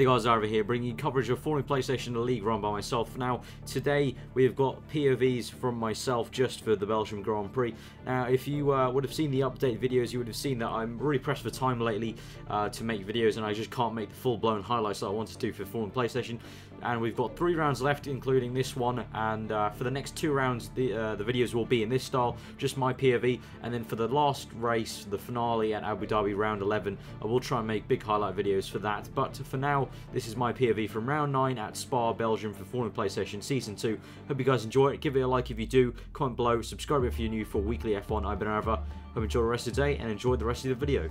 The guys over here bringing coverage of Falling PlayStation League run by myself. Now today we've got POVs from myself just for the Belgium Grand Prix. Now if you uh, would have seen the update videos you would have seen that I'm really pressed for time lately uh, to make videos and I just can't make the full blown highlights that I wanted to for Falling PlayStation. And we've got three rounds left including this one and uh, for the next two rounds the, uh, the videos will be in this style, just my POV and then for the last race, the finale at Abu Dhabi round 11 I will try and make big highlight videos for that but for now this is my POV from round 9 at Spa, Belgium for Fallen PlayStation Season 2. Hope you guys enjoy it. Give it a like if you do. Comment below. Subscribe if you're new for weekly F1 I've been Hope you enjoy the rest of the day and enjoy the rest of the video.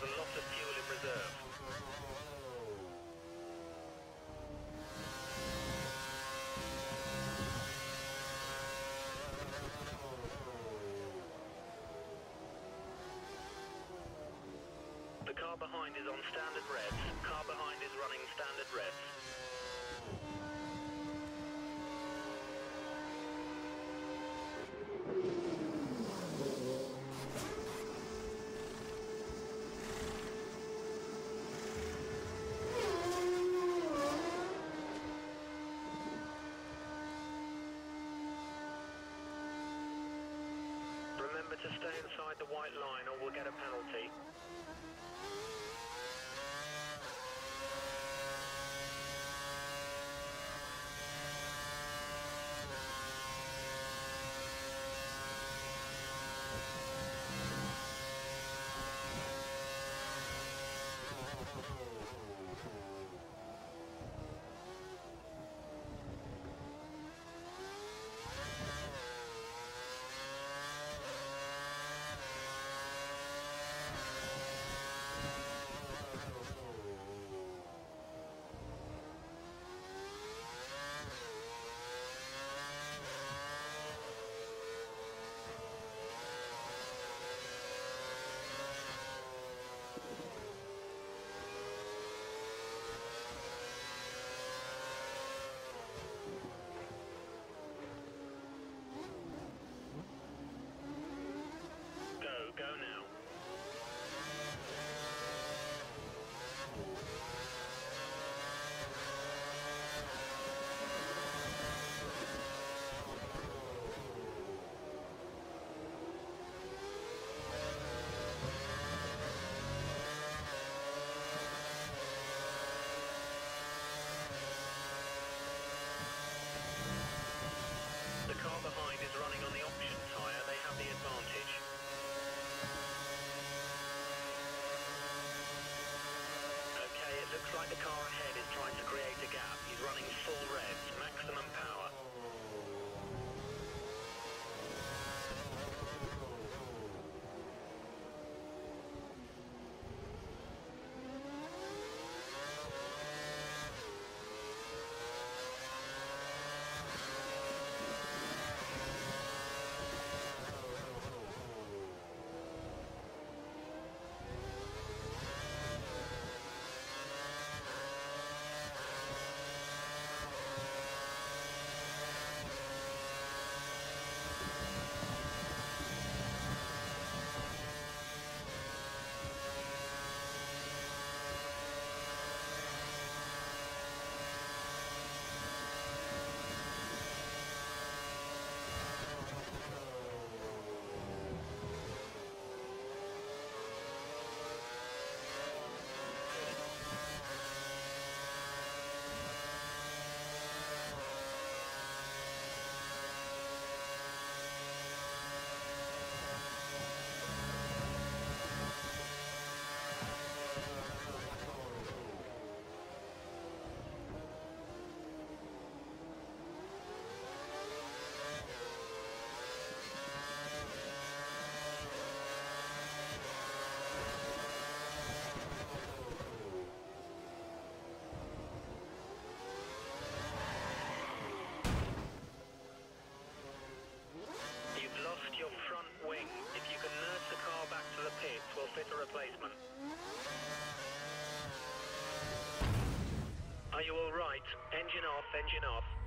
Behind stay inside the white line or we'll get a penalty. like the car ahead is trying to create a gap. He's running full revs, Engine off, engine off.